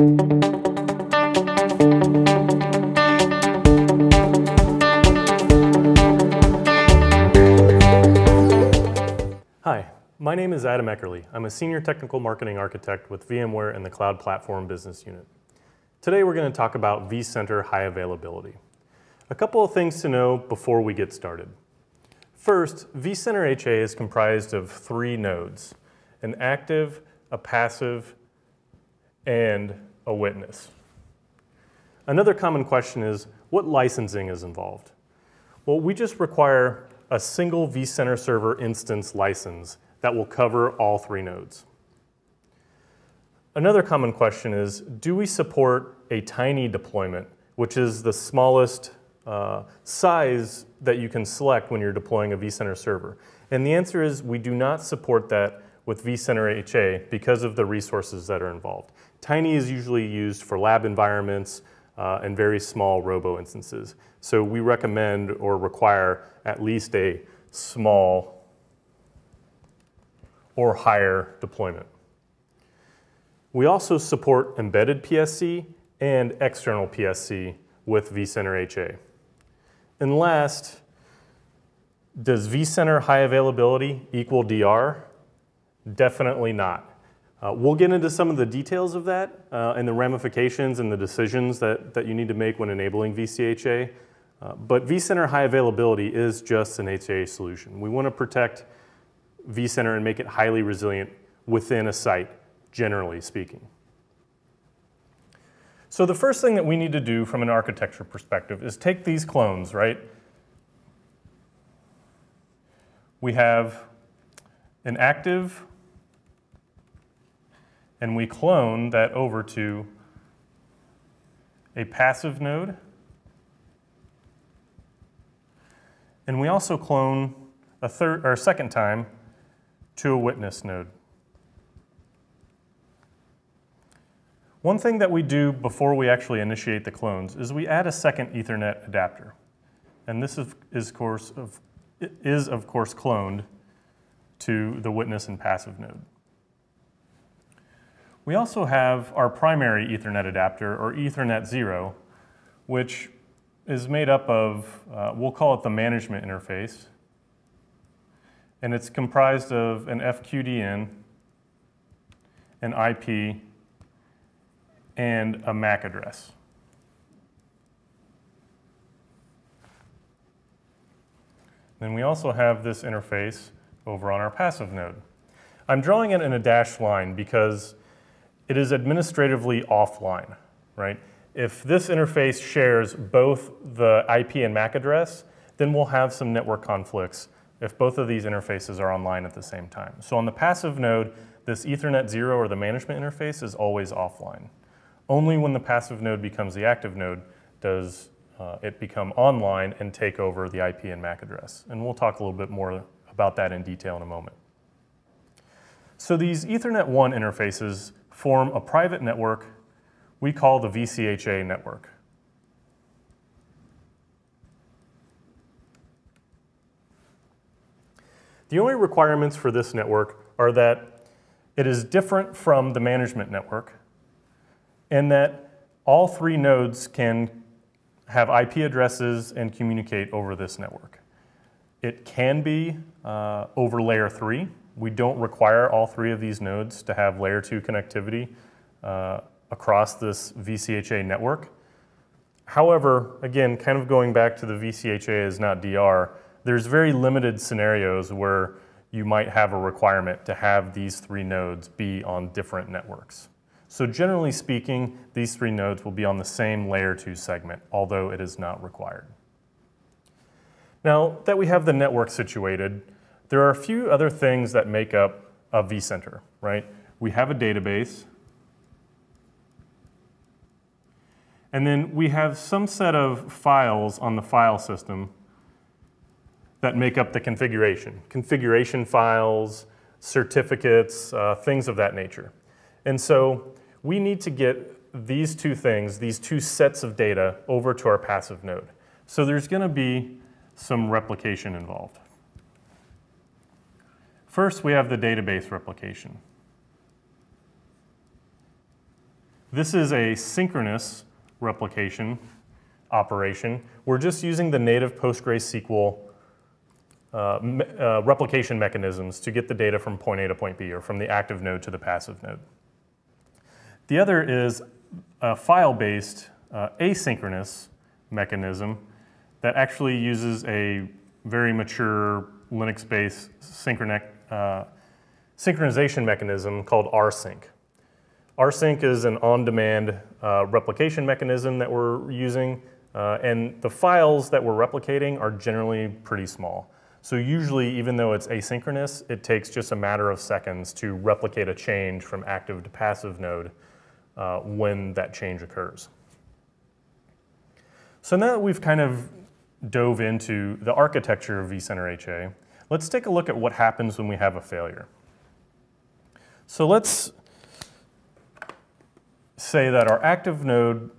Hi, my name is Adam Eckerle. I'm a Senior Technical Marketing Architect with VMware and the Cloud Platform Business Unit. Today we're going to talk about vCenter High Availability. A couple of things to know before we get started. First, vCenter HA is comprised of three nodes, an active, a passive, and a witness. Another common question is, what licensing is involved? Well, we just require a single vCenter server instance license that will cover all three nodes. Another common question is, do we support a tiny deployment, which is the smallest uh, size that you can select when you're deploying a vCenter server? And the answer is we do not support that with vCenter HA because of the resources that are involved. Tiny is usually used for lab environments uh, and very small robo instances. So we recommend or require at least a small or higher deployment. We also support embedded PSC and external PSC with vCenter HA. And last, does vCenter high availability equal DR? Definitely not. Uh, we'll get into some of the details of that uh, and the ramifications and the decisions that, that you need to make when enabling VCHA. Uh, but vCenter high availability is just an HA solution. We want to protect vCenter and make it highly resilient within a site, generally speaking. So the first thing that we need to do from an architecture perspective is take these clones, right? We have an active and we clone that over to a passive node. And we also clone a third or a second time to a witness node. One thing that we do before we actually initiate the clones is we add a second Ethernet adapter. And this is, is, course of, is of course cloned to the witness and passive node. We also have our primary Ethernet adapter, or Ethernet 0, which is made up of, uh, we'll call it the management interface. And it's comprised of an FQDN, an IP, and a MAC address. Then we also have this interface over on our passive node. I'm drawing it in a dashed line because it is administratively offline, right? If this interface shares both the IP and MAC address, then we'll have some network conflicts if both of these interfaces are online at the same time. So on the passive node, this Ethernet 0 or the management interface is always offline. Only when the passive node becomes the active node does uh, it become online and take over the IP and MAC address. And we'll talk a little bit more about that in detail in a moment. So these Ethernet 1 interfaces form a private network we call the VCHA network. The only requirements for this network are that it is different from the management network and that all three nodes can have IP addresses and communicate over this network. It can be uh, over layer three, we don't require all three of these nodes to have layer two connectivity uh, across this VCHA network. However, again, kind of going back to the VCHA is not DR, there's very limited scenarios where you might have a requirement to have these three nodes be on different networks. So generally speaking, these three nodes will be on the same layer 2 segment, although it is not required. Now that we have the network situated, there are a few other things that make up a vCenter, right? We have a database, and then we have some set of files on the file system that make up the configuration. Configuration files, certificates, uh, things of that nature. And so we need to get these two things, these two sets of data, over to our passive node. So there's going to be some replication involved. First, we have the database replication. This is a synchronous replication operation. We're just using the native PostgreSQL uh, uh, replication mechanisms to get the data from point A to point B, or from the active node to the passive node. The other is a file-based uh, asynchronous mechanism that actually uses a very mature Linux-based uh, synchronization mechanism called rsync. rsync is an on-demand uh, replication mechanism that we're using, uh, and the files that we're replicating are generally pretty small. So usually, even though it's asynchronous, it takes just a matter of seconds to replicate a change from active to passive node uh, when that change occurs. So now that we've kind of dove into the architecture of vCenter HA, let's take a look at what happens when we have a failure. So let's say that our active node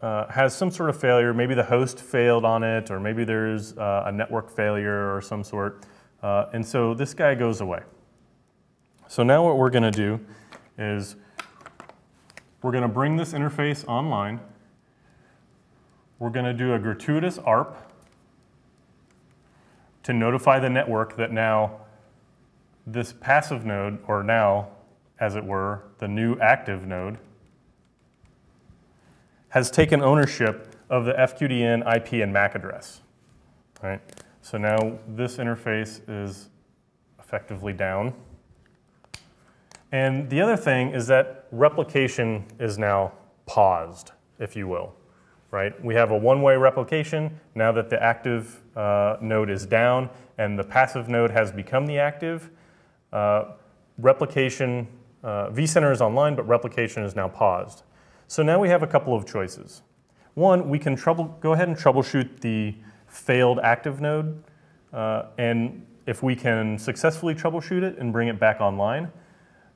uh, has some sort of failure. Maybe the host failed on it, or maybe there's uh, a network failure or some sort. Uh, and so this guy goes away. So now what we're going to do is we're going to bring this interface online. We're going to do a gratuitous ARP to notify the network that now this passive node, or now, as it were, the new active node, has taken ownership of the FQDN IP and MAC address. Right? So now this interface is effectively down. And the other thing is that replication is now paused, if you will. Right? We have a one-way replication now that the active uh, node is down and the passive node has become the active. Uh, replication, uh, vCenter is online, but replication is now paused. So now we have a couple of choices. One, we can trouble, go ahead and troubleshoot the failed active node. Uh, and if we can successfully troubleshoot it and bring it back online,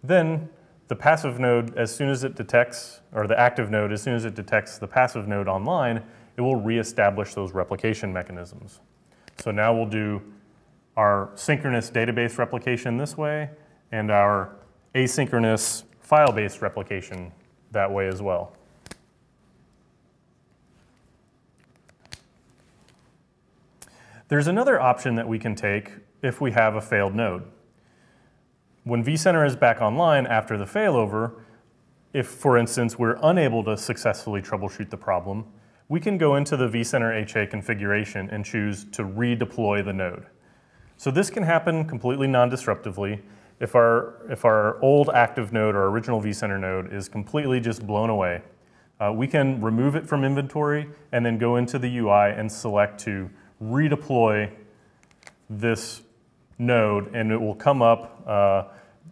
then the passive node, as soon as it detects, or the active node, as soon as it detects the passive node online, it will reestablish those replication mechanisms. So now we'll do our synchronous database replication this way and our asynchronous file-based replication that way as well. There's another option that we can take if we have a failed node. When vCenter is back online after the failover, if, for instance, we're unable to successfully troubleshoot the problem, we can go into the vCenter HA configuration and choose to redeploy the node. So this can happen completely non-disruptively if our, if our old active node or original vCenter node is completely just blown away, uh, we can remove it from inventory and then go into the UI and select to redeploy this node and it will come up, uh,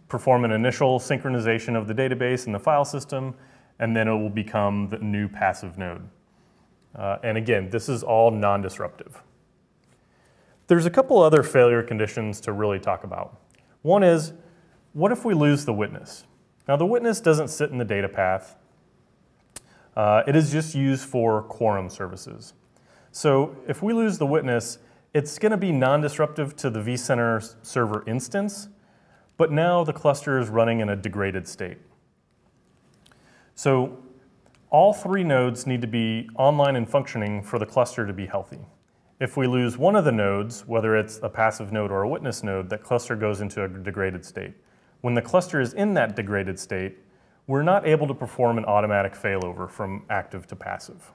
perform an initial synchronization of the database and the file system, and then it will become the new passive node. Uh, and again, this is all non-disruptive. There's a couple other failure conditions to really talk about. One is, what if we lose the witness? Now the witness doesn't sit in the data path. Uh, it is just used for quorum services. So if we lose the witness, it's going to be non-disruptive to the vCenter server instance, but now the cluster is running in a degraded state. So all three nodes need to be online and functioning for the cluster to be healthy. If we lose one of the nodes, whether it's a passive node or a witness node, that cluster goes into a degraded state. When the cluster is in that degraded state, we're not able to perform an automatic failover from active to passive.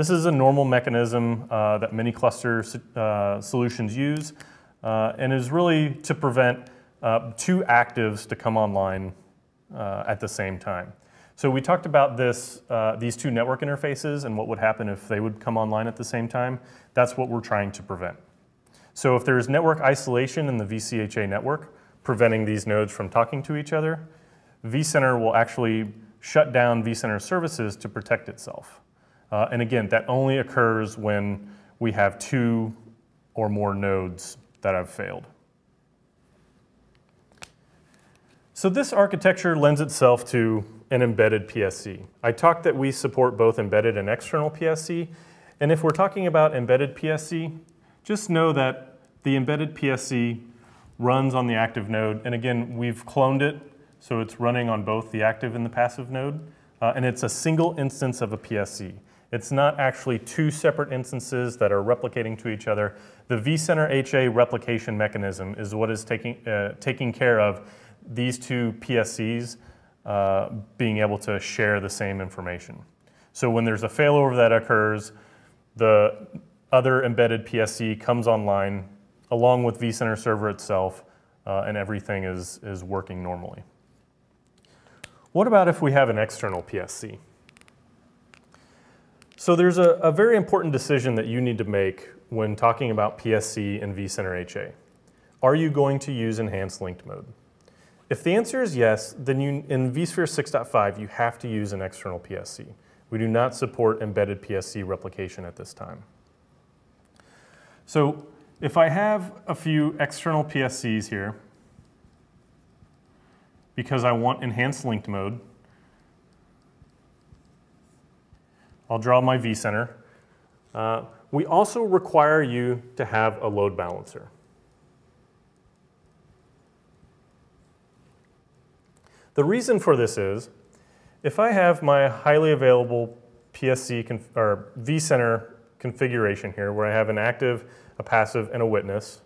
This is a normal mechanism uh, that many cluster uh, solutions use uh, and is really to prevent uh, two actives to come online uh, at the same time. So we talked about this, these two network interfaces and what would happen if they would come online at the same time. That's what we're trying to prevent. So if there's network isolation in the VCHA network, preventing these nodes from talking to each other, vCenter will actually shut down vCenter services to protect itself. Uh, and again, that only occurs when we have two or more nodes that have failed. So this architecture lends itself to an embedded PSC. I talked that we support both embedded and external PSC. And if we're talking about embedded PSC, just know that the embedded PSC runs on the active node. And again, we've cloned it, so it's running on both the active and the passive node. uh, and it's a single instance of a PSC. It's not actually two separate instances that are replicating to each other. The vCenter HA replication mechanism is what is taking, uh, taking care of these two PSCs uh, being able to share the same information. So when there's a failover that occurs, the other embedded PSC comes online along with vCenter server itself, uh, and everything is, is working normally. What about if we have an external PSC? So there's a, a, very important decision that you need to make when talking about PSC and vCenter HA. Are you going to use enhanced linked mode? If the answer is yes, then you, in vSphere 6.5, you have to use an external PSC. We do not support embedded PSC replication at this time. So if I have a few external PSCs here, because I want enhanced linked mode, I'll draw my vCenter. Uh, we also require you to have a load balancer. The reason for this is, if I have my highly available PSC or vCenter configuration here, where I have an active, a passive, and a witness,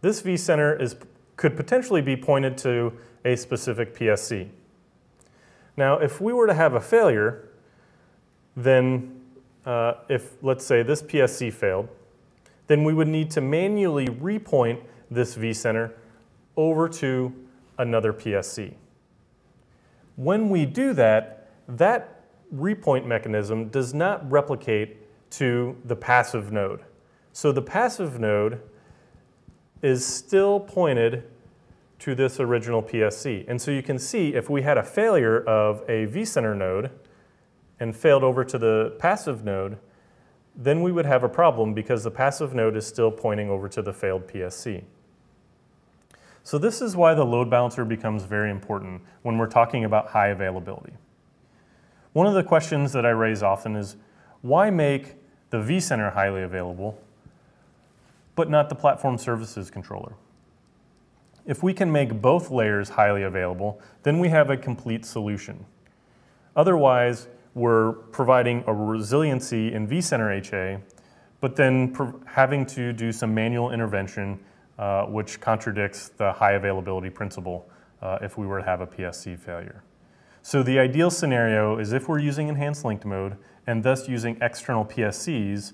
this vCenter is, could potentially be pointed to a specific PSC. Now, if we were to have a failure, then uh, if, let's say, this PSC failed, then we would need to manually repoint this vCenter over to another PSC. When we do that, that repoint mechanism does not replicate to the passive node. So the passive node is still pointed to this original PSC. And so you can see if we had a failure of a vCenter node, and failed over to the passive node, then we would have a problem because the passive node is still pointing over to the failed PSC. So this is why the load balancer becomes very important when we're talking about high availability. One of the questions that I raise often is, why make the vCenter highly available, but not the platform services controller? If we can make both layers highly available, then we have a complete solution. Otherwise, we're providing a resiliency in vCenter HA, but then having to do some manual intervention, uh, which contradicts the high availability principle uh, if we were to have a PSC failure. So the ideal scenario is if we're using enhanced linked mode and thus using external PSCs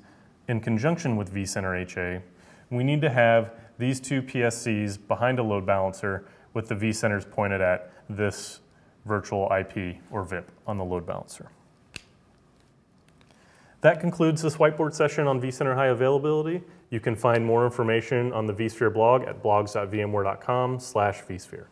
in conjunction with vCenter HA, we need to have these two PSCs behind a load balancer with the vCenters pointed at this virtual IP or VIP on the load balancer. That concludes this whiteboard session on vCenter High Availability. You can find more information on the vSphere blog at blogs.vmware.com slash vSphere.